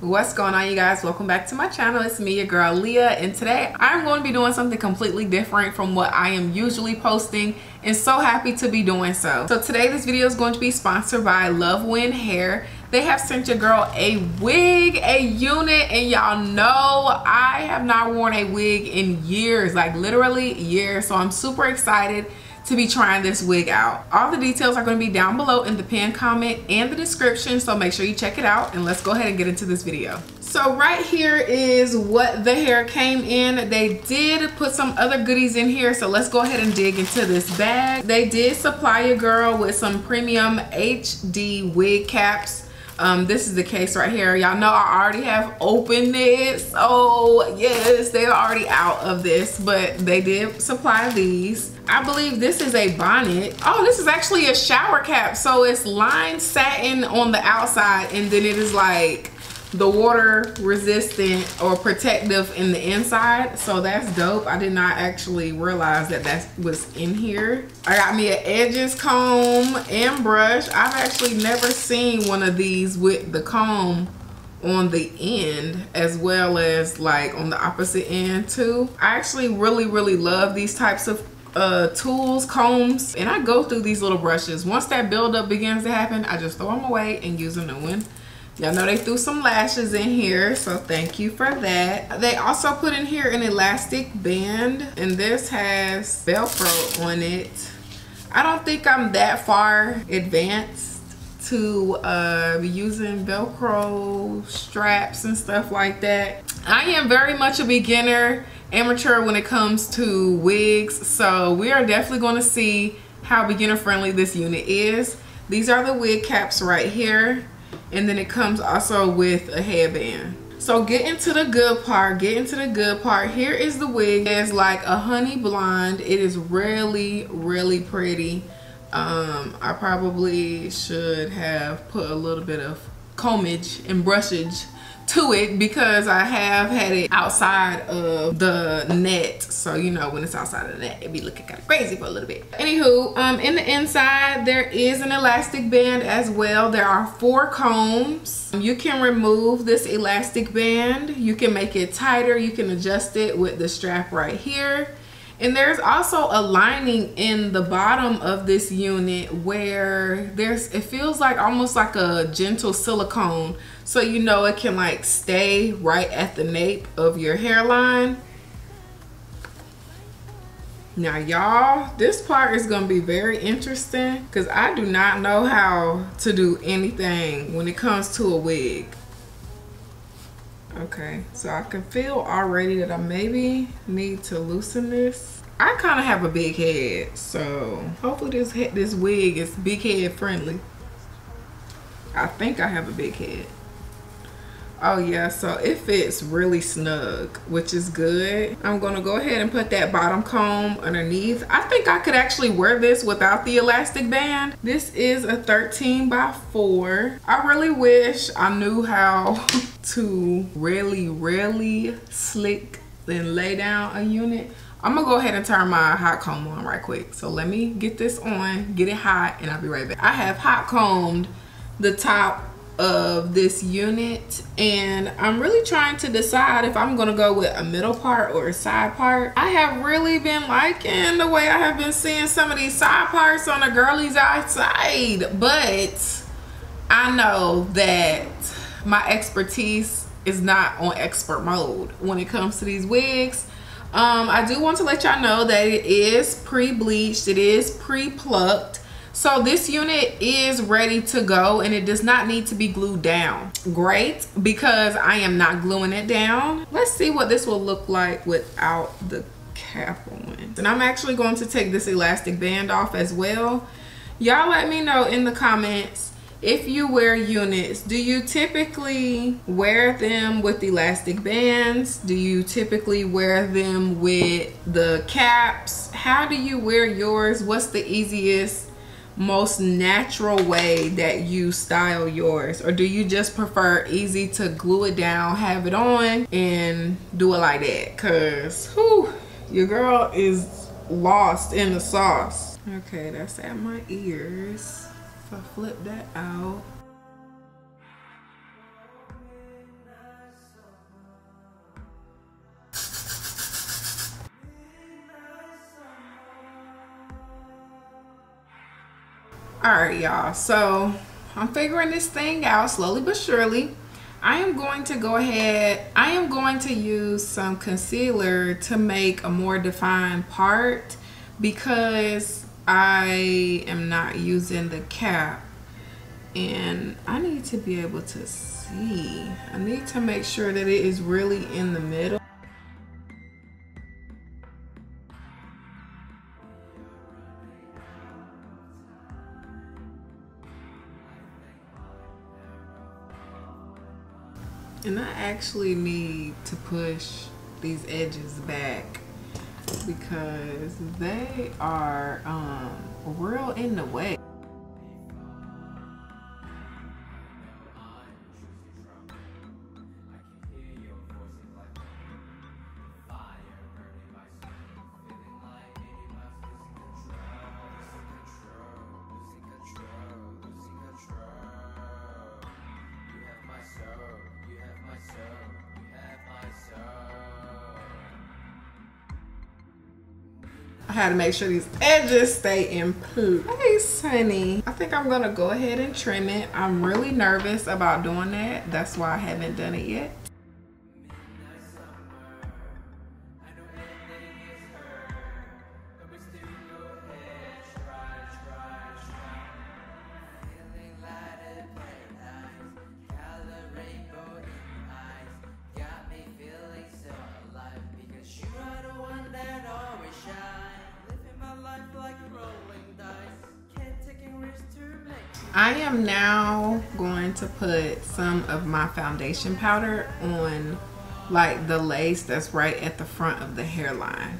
what's going on you guys? Welcome back to my channel. It's me your girl Lia and today i'm going to be doing something completely different from what i am usually posting and so happy to be doing so. So today this video is going to be sponsored by Luvwin hair. They have sent your girl a wig a unit and y'all know i have not worn a wig in years like literally years. So i'm super excited to be trying this wig out. All the details are going to be down below in the pinned comment and the description, so make sure you check it out and let's go ahead and get into this video. So right here is what the hair came in. They did put some other goodies in here, so let's go ahead and dig into this bag. They did supply a girl with some premium HD wig caps um, this is the case right here y'all know i already have opened it so yes they're already out of this but they did supply these I believe this is a bonnet. Oh, this is actually a shower cap. So it's lined satin on the outside and then it is like the water resistant or protective in the inside. So that's dope. I did not actually realize that that was in here. I got me an edges comb and brush. I've actually never seen one of these with the comb on the end as well as like on the opposite end too. I actually really, really love these types of uh, tools, combs, and I go through these little brushes. Once that buildup begins to happen, I just throw them away and use a new one. Y'all know they threw some lashes in here, so thank you for that. They also put in here an elastic band, and this has Velcro on it. I don't think I'm that far advanced to uh, using Velcro straps and stuff like that. I am very much a beginner amateur when it comes to wigs. So we are definitely going to see how beginner friendly this unit is. These are the wig caps right here and then it comes also with a headband. So get into the good part get into the good part. Here is the wig. It's like a honey blonde. It is really really pretty. Um i probably should have put a little bit of combage and brushage to it because I have had it outside of the net. So, you know, when it's outside of the net, it be looking kind of crazy for a little bit. Anywho, um, in the inside, there is an elastic band as well. There are four combs. You can remove this elastic band. You can make it tighter. You can adjust it with the strap right here. And there's also a lining in the bottom of this unit where there's, it feels like almost like a gentle silicone. So you know it can like stay right at the nape of your hairline. Now y'all, this part is gonna be very interesting because I do not know how to do anything when it comes to a wig. Okay, so I can feel already that I maybe need to loosen this. I kind of have a big head, so hopefully this this wig is big head friendly. I think I have a big head. Oh yeah, so it fits really snug, which is good. I'm gonna go ahead and put that bottom comb underneath. I think I could actually wear this without the elastic band. This is a 13 by 4. I really wish I knew how to really, really slick then lay down a unit. I'm gonna go ahead and turn my hot comb on right quick. So let me get this on, get it hot, and I'll be right back. I have hot combed the top of this unit and I'm really trying to decide if I'm gonna go with a middle part or a side part. I have really been liking the way I have been seeing some of these side parts on the girlies outside but I know that my expertise is not on expert mode when it comes to these wigs. Um, I do want to let y'all know that it is pre-bleached, it is pre-plucked so this unit is ready to go and it does not need to be glued down. Great, because I am not gluing it down. Let's see what this will look like without the cap on. And I'm actually going to take this elastic band off as well. Y'all let me know in the comments if you wear units, do you typically wear them with elastic bands? Do you typically wear them with the caps? How do you wear yours? What's the easiest most natural way that you style yours? Or do you just prefer easy to glue it down have it on and do it like that? Because who your girl is lost in the sauce. Okay that's at my ears. If i flip that out All right, y'all. So I'm figuring this thing out slowly but surely. I am going to go ahead, I am going to use some concealer to make a more defined part because I am not using the cap and I need to be able to see. I need to make sure that it is really in the middle. And I actually need to push these edges back because they are um, real in the way. I had to make sure these edges stay in place, honey. I think I'm gonna go ahead and trim it. I'm really nervous about doing that. That's why I haven't done it yet. I am now going to put some of my foundation powder on like the lace that's right at the front of the hairline.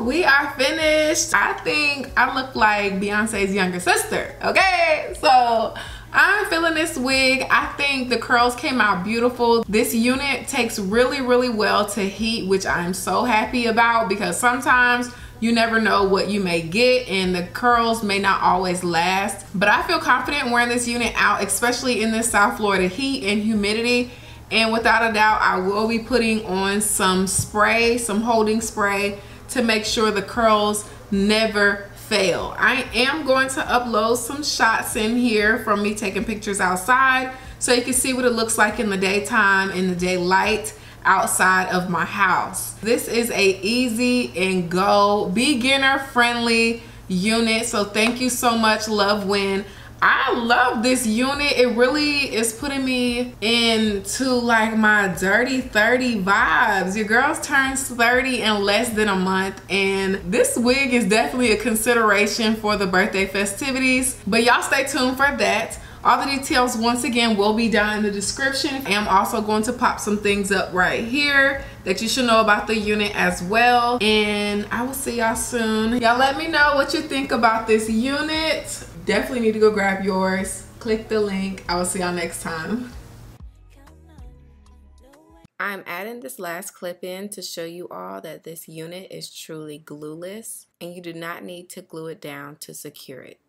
We are finished. I think I look like Beyonce's younger sister, okay? So I'm feeling this wig. I think the curls came out beautiful. This unit takes really, really well to heat, which I'm so happy about because sometimes you never know what you may get and the curls may not always last. But I feel confident wearing this unit out, especially in this South Florida heat and humidity. And without a doubt, I will be putting on some spray, some holding spray to make sure the curls never fail. I am going to upload some shots in here from me taking pictures outside so you can see what it looks like in the daytime, in the daylight outside of my house. This is a easy and go beginner friendly unit. So thank you so much, Luvwin. I love this unit. It really is putting me into like my dirty 30 vibes. Your girls turns 30 in less than a month and this wig is definitely a consideration for the birthday festivities. But y'all stay tuned for that. All the details once again will be down in the description. I am also going to pop some things up right here that you should know about the unit as well. And I will see y'all soon. Y'all let me know what you think about this unit definitely need to go grab yours. Click the link. I will see y'all next time. I'm adding this last clip in to show you all that this unit is truly glueless and you do not need to glue it down to secure it.